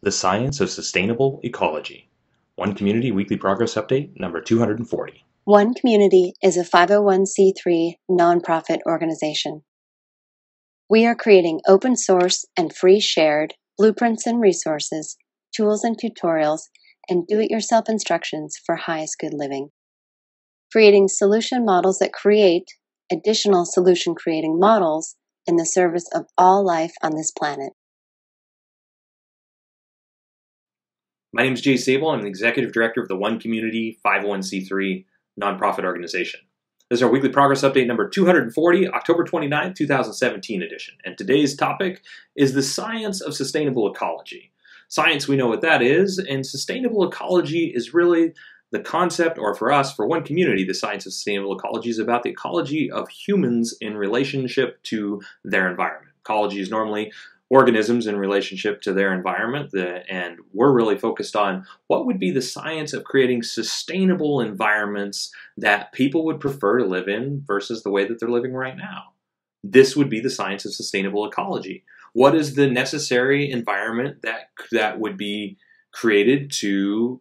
The Science of Sustainable Ecology. One Community Weekly Progress Update, number 240. One Community is a 501c3 nonprofit organization. We are creating open source and free shared blueprints and resources, tools and tutorials, and do it yourself instructions for highest good living. Creating solution models that create additional solution creating models in the service of all life on this planet. My name is Jae Sabol. I'm the Executive Director of the One Community 501c3 nonprofit organization. This is our weekly progress update number 240, October 29, 2017 edition. And today's topic is the science of sustainable ecology. Science, we know what that is, and sustainable ecology is really the concept, or for us, for one community, the science of sustainable ecology is about the ecology of humans in relationship to their environment. Ecology is normally organisms in relationship to their environment. The, and we're really focused on what would be the science of creating sustainable environments that people would prefer to live in versus the way that they're living right now. This would be the science of sustainable ecology. What is the necessary environment that that would be created to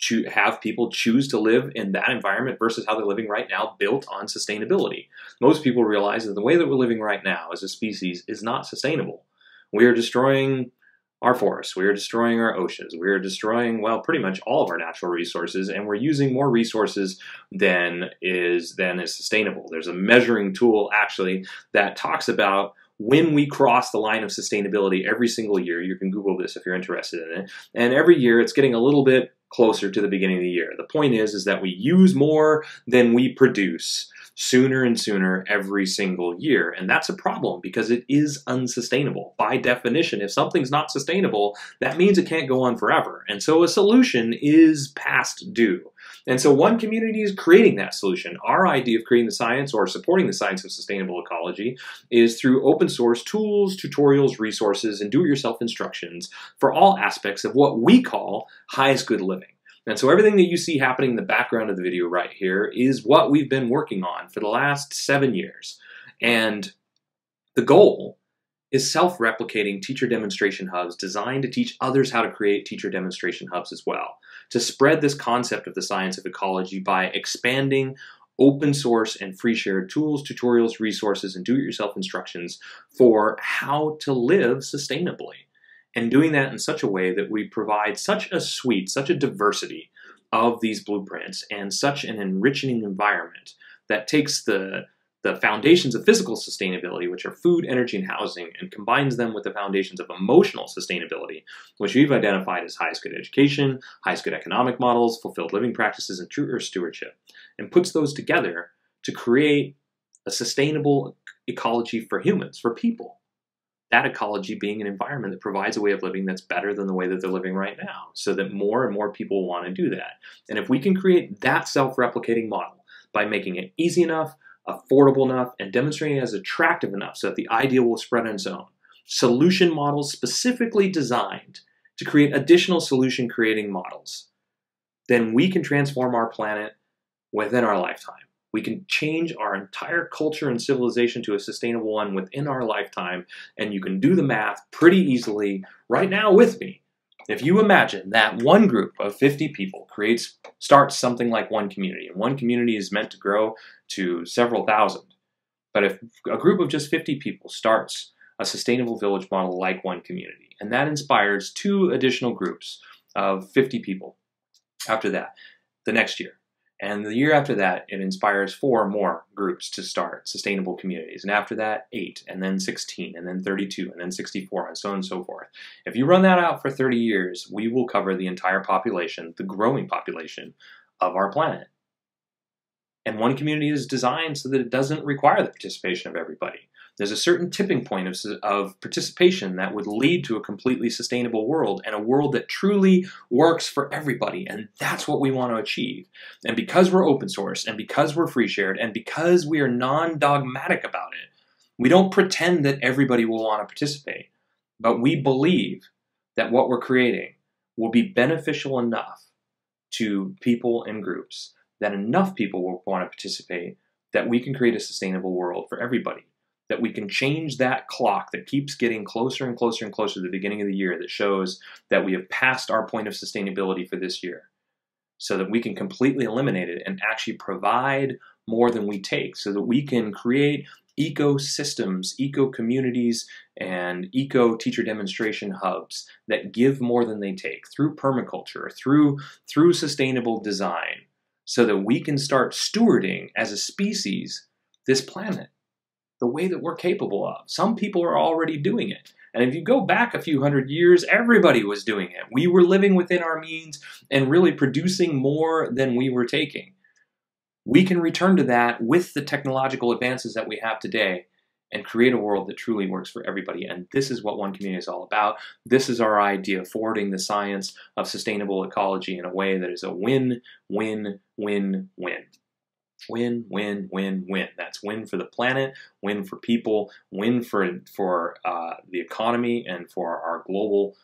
to have people choose to live in that environment versus how they're living right now, built on sustainability. Most people realize that the way that we're living right now as a species is not sustainable. We are destroying our forests, we are destroying our oceans, we are destroying, well, pretty much all of our natural resources, and we're using more resources than is than is sustainable. There's a measuring tool actually that talks about when we cross the line of sustainability every single year. You can Google this if you're interested in it. And every year it's getting a little bit closer to the beginning of the year. The point is is that we use more than we produce sooner and sooner every single year. And that's a problem because it is unsustainable. By definition, if something's not sustainable, that means it can't go on forever. And so a solution is past due. And so one community is creating that solution. Our idea of creating the science or supporting the science of sustainable ecology is through open source tools, tutorials, resources, and do-it-yourself instructions for all aspects of what we call highest good living. And so everything that you see happening in the background of the video right here is what we've been working on for the last seven years. And the goal is self-replicating teacher demonstration hubs designed to teach others how to create teacher demonstration hubs as well. To spread this concept of the science of ecology by expanding open source and free shared tools, tutorials, resources, and do-it-yourself instructions for how to live sustainably and doing that in such a way that we provide such a suite, such a diversity of these blueprints and such an enriching environment that takes the the foundations of physical sustainability, which are food, energy, and housing, and combines them with the foundations of emotional sustainability, which we've identified as highest good education, highest good economic models, fulfilled living practices, and true earth stewardship, and puts those together to create a sustainable ecology for humans, for people that ecology being an environment that provides a way of living that's better than the way that they're living right now, so that more and more people want to do that. And if we can create that self replicating model by making it easy enough, affordable enough, and demonstrating it as attractive enough so that the idea will spread on its own, solution models specifically designed to create additional solution creating models, then we can transform our planet within our lifetime. We can change our entire culture and civilization to a sustainable one within our lifetime, and you can do the math pretty easily right now with me. If you imagine that one group of 50 people creates starts something like one community, and one community is meant to grow to several thousand, but if a group of just 50 people starts a sustainable village model like one community, and that inspires two additional groups of 50 people after that the next year, and the year after that, it inspires four more groups to start sustainable communities. And after that, eight, and then 16, and then 32, and then 64, and so on and so forth. If you run that out for 30 years, we will cover the entire population, the growing population of our planet. And one community is designed so that it doesn't require the participation of everybody. There's a certain tipping point of, of participation that would lead to a completely sustainable world and a world that truly works for everybody. And that's what we want to achieve. And because we're open source and because we're free shared and because we are non dogmatic about it, we don't pretend that everybody will want to participate. But we believe that what we're creating will be beneficial enough to people and groups that enough people will want to participate that we can create a sustainable world for everybody. That we can change that clock that keeps getting closer and closer and closer to the beginning of the year that shows that we have passed our point of sustainability for this year. So that we can completely eliminate it and actually provide more than we take. So that we can create ecosystems, eco communities, and eco teacher demonstration hubs that give more than they take through permaculture, through, through sustainable design, so that we can start stewarding as a species this planet the way that we're capable of. Some people are already doing it. And if you go back a few hundred years, everybody was doing it. We were living within our means and really producing more than we were taking. We can return to that with the technological advances that we have today and create a world that truly works for everybody. And this is what One Community is all about. This is our idea of forwarding the science of sustainable ecology in a way that is a win, win, win, win. Win, win, win, win. That's win for the planet, win for people, win for for uh, the economy and for our global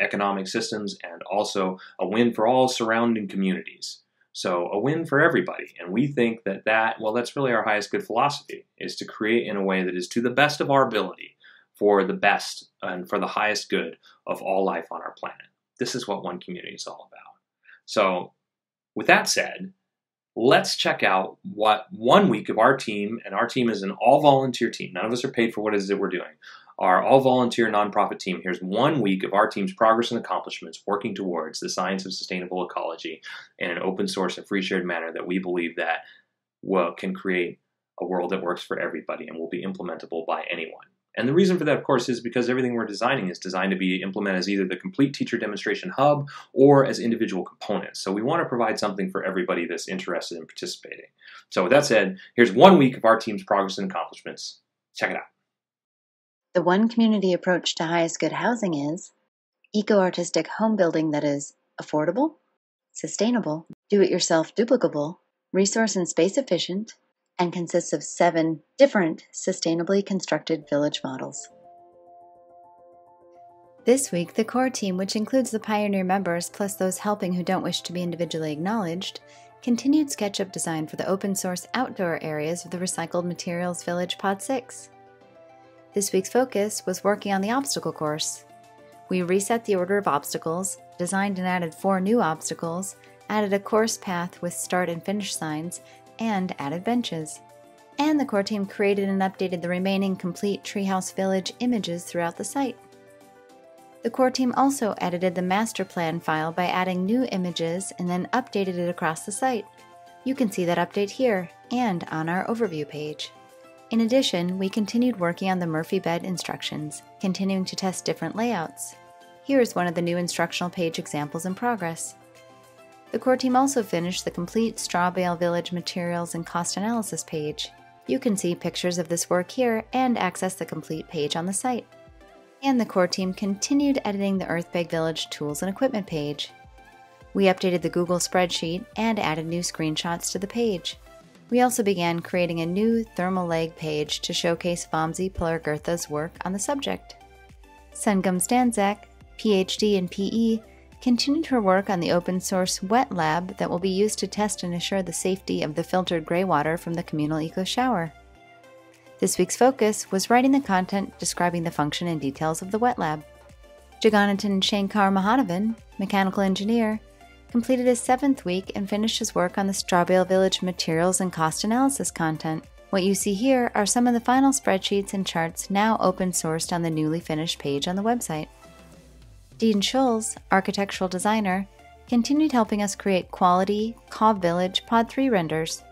economic systems, and also a win for all surrounding communities. So a win for everybody. And we think that that, well, that's really our highest good philosophy, is to create in a way that is to the best of our ability for the best and for the highest good of all life on our planet. This is what One Community is all about. So with that said, let's check out what one week of our team, and our team is an all volunteer team. None of us are paid for what it is that we're doing our all volunteer nonprofit team. Here's one week of our team's progress and accomplishments working towards the science of sustainable ecology in an open source and free shared manner that we believe that well, can create a world that works for everybody and will be implementable by anyone. And the reason for that, of course, is because everything we're designing is designed to be implemented as either the complete teacher demonstration hub or as individual components. So we want to provide something for everybody that's interested in participating. So with that said, here's one week of our team's progress and accomplishments. Check it out. The one community approach to highest good housing is eco artistic home building that is affordable, sustainable, do it yourself duplicable, resource and space efficient, and consists of seven different sustainably constructed village models. This week, the core team, which includes the Pioneer members plus those helping who don't wish to be individually acknowledged, continued SketchUp design for the open source outdoor areas of the Recycled Materials Village Pod 6. This week's focus was working on the obstacle course. We reset the order of obstacles, designed and added four new obstacles, added a course path with start and finish signs, and added benches. And the core team created and updated the remaining complete Treehouse Village images throughout the site. The core team also edited the master plan file by adding new images and then updated it across the site. You can see that update here and on our overview page. In addition, we continued working on the Murphy bed instructions, continuing to test different layouts. Here is one of the new instructional page examples in progress. The core team also finished the complete straw bale village materials and cost analysis page. You can see pictures of this work here and access the complete page on the site. And the core team continued editing the Earthbag Village tools and equipment page. We updated the Google spreadsheet and added new screenshots to the page. We also began creating a new thermal lag page to showcase Vamsi Pulargirtha's work on the subject. Sengam Stanzak, PhD in PE, continued her work on the open source wet lab that will be used to test and assure the safety of the filtered gray water from the communal eco shower. This week's focus was writing the content describing the function and details of the wet lab. Jagannathan Shankar Mahadevan, mechanical engineer, completed his seventh week and finished his work on the Strawbale Village materials and cost analysis content. What you see here are some of the final spreadsheets and charts now open sourced on the newly finished page on the website. Dean Schulz, architectural designer, continued helping us create quality Cob Village Pod 3 renders.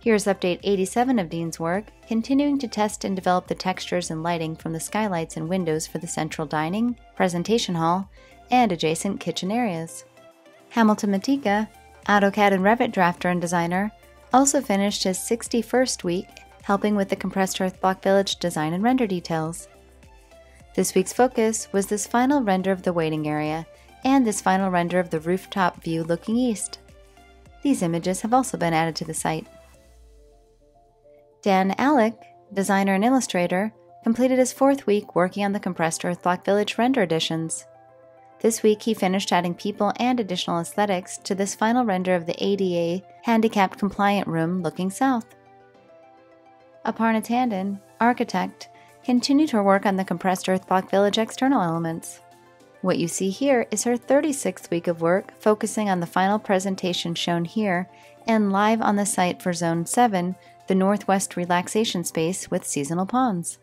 Here's update 87 of Dean's work, continuing to test and develop the textures and lighting from the skylights and windows for the central dining, presentation hall, and adjacent kitchen areas. Hamilton Matika, AutoCAD and Revit drafter and designer, also finished his 61st week helping with the compressed earth block village design and render details. This week's focus was this final render of the waiting area and this final render of the rooftop view looking east. These images have also been added to the site. Dan Alec, designer and illustrator, completed his fourth week working on the compressed earth block village render editions. This week, he finished adding people and additional aesthetics to this final render of the ADA handicapped compliant room looking south. Aparna Tandon, architect, continued her work on the compressed earth block village external elements. What you see here is her 36th week of work, focusing on the final presentation shown here and live on the site for Zone 7, the Northwest Relaxation Space with seasonal ponds.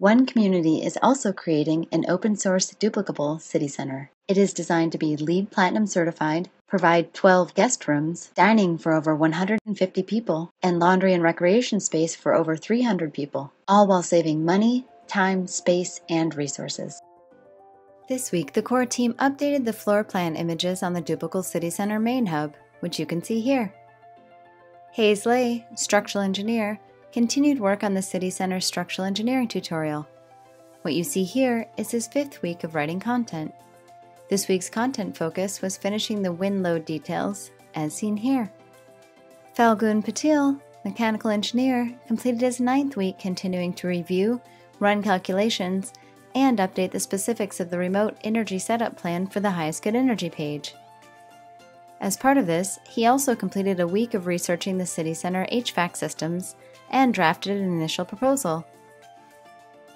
One Community is also creating an open source duplicable city center. It is designed to be LEED Platinum certified, provide 12 guest rooms, dining for over 150 people, and laundry and recreation space for over 300 people, all while saving money, time, space, and resources. This week, the core team updated the floor plan images on the Duplicable City Center main hub, which you can see here. Hayes Lay, structural engineer, continued work on the City Center structural engineering tutorial. What you see here is his fifth week of writing content. This week's content focus was finishing the wind load details, as seen here. Falgun Patil, mechanical engineer, completed his ninth week continuing to review, run calculations, and update the specifics of the remote energy setup plan for the highest good energy page. As part of this, he also completed a week of researching the city center HVAC systems and drafted an initial proposal.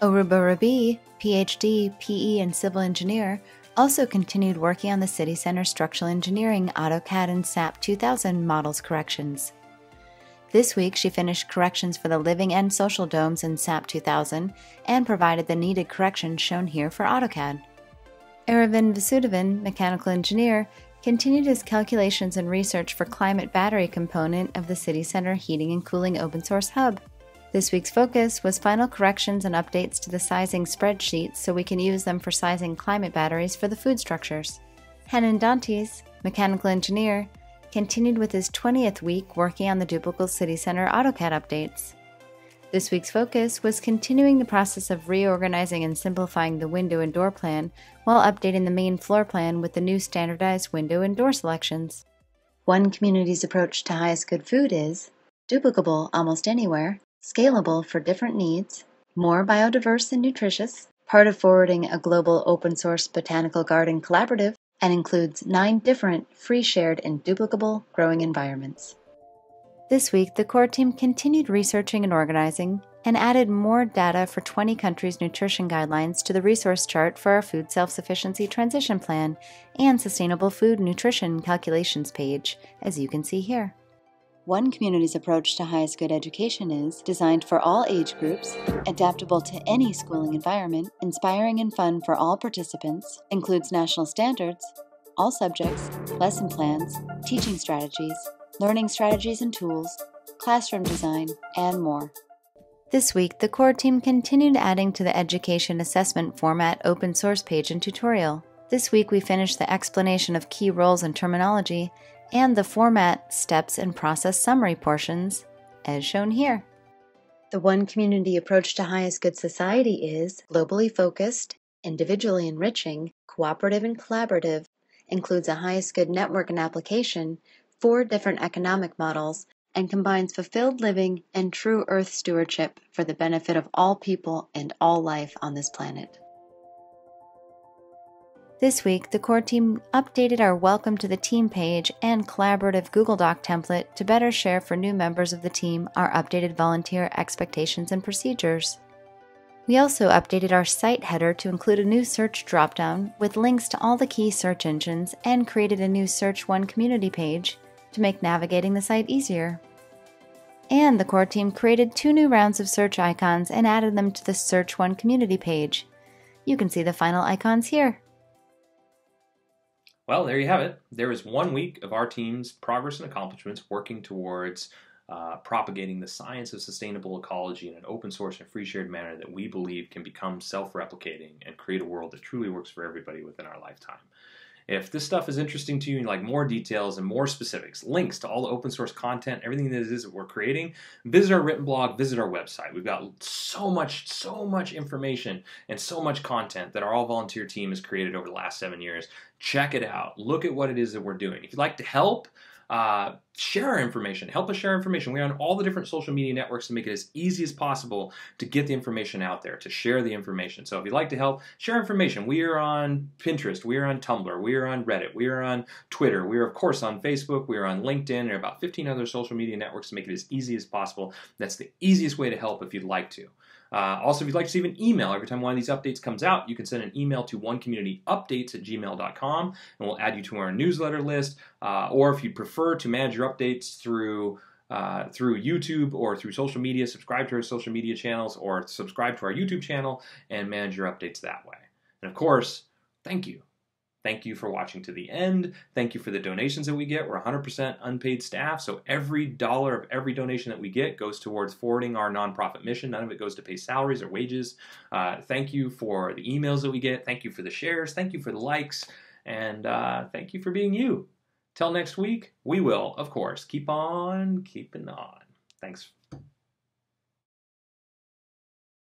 Aruba Rabi, PhD, PE, and civil engineer, also continued working on the City Center Structural Engineering AutoCAD and SAP 2000 models corrections. This week, she finished corrections for the living and social domes in SAP 2000 and provided the needed corrections shown here for AutoCAD. Aravind Vasudevan, mechanical engineer, continued his calculations and research for climate battery component of the City Center Heating and Cooling open source hub. This week's focus was final corrections and updates to the sizing spreadsheets so we can use them for sizing climate batteries for the food structures. Henan Dantes, mechanical engineer, continued with his 20th week working on the Duplicable City Center AutoCAD updates. This week's focus was continuing the process of reorganizing and simplifying the window and door plan while updating the main floor plan with the new standardized window and door selections. One community's approach to highest good food is duplicable almost anywhere, scalable for different needs, more biodiverse and nutritious, part of forwarding a global open source botanical garden collaborative, and includes nine different free shared and duplicable growing environments. This week, the core team continued researching and organizing and added more data for 20 countries' nutrition guidelines to the resource chart for our food self sufficiency transition plan and sustainable food nutrition calculations page, as you can see here. One community's approach to highest good education is designed for all age groups, adaptable to any schooling environment, inspiring and fun for all participants, includes national standards, all subjects, lesson plans, teaching strategies, learning strategies and tools, classroom design, and more. This week, the core team continued adding to the education assessment format open source page and tutorial. This week, we finished the explanation of key roles and terminology and the format, steps, and process summary portions, as shown here. The One Community approach to highest good society is globally focused, individually enriching, cooperative, and collaborative, includes a highest good network and application, four different economic models and combines fulfilled living and true earth stewardship for the benefit of all people and all life on this planet. This week, the core team updated our Welcome to the Team page and collaborative Google Doc template to better share for new members of the team our updated volunteer expectations and procedures. We also updated our site header to include a new search dropdown with links to all the key search engines and created a new Search One community page to make navigating the site easier. And the core team created two new rounds of search icons and added them to the Search One community page. You can see the final icons here. Well, there you have it. There is one week of our team's progress and accomplishments working towards uh, propagating the science of sustainable ecology in an open source and free shared manner that we believe can become self replicating and create a world that truly works for everybody within our lifetime. If this stuff is interesting to you and you like more details and more specifics, links to all the open source content, everything that is that we're creating, visit our written blog, visit our website. We've got so much, so much information and so much content that our all volunteer team has created over the last seven years. Check it out. Look at what it is that we're doing. If you'd like to help, Uh, share our information. Help us share information. We're on all the different social media networks to make it as easy as possible to get the information out there, to share the information. So if you'd like to help, share information. We are on Pinterest. We are on Tumblr. We are on Reddit. We are on Twitter. We are, of course, on Facebook. We are on LinkedIn. and about 15 other social media networks to make it as easy as possible. That's the easiest way to help if you'd like to. Uh, also, if you'd like to receive an email every time one of these updates comes out, you can send an email to onecommunityupdates at gmail.com and we'll add you to our newsletter list. Uh, or if you'd prefer to manage your updates through uh, through YouTube or through social media, subscribe to our social media channels or subscribe to our YouTube channel and manage your updates that way. And of course, thank you Thank you for watching to the end. Thank you for the donations that we get. We're 100% unpaid staff, so every dollar of every donation that we get goes towards forwarding our nonprofit mission. None of it goes to pay salaries or wages. Uh, thank you for the emails that we get. Thank you for the shares. Thank you for the likes. And uh, thank you for being you. Till next week, we will, of course, keep on keeping on. Thanks.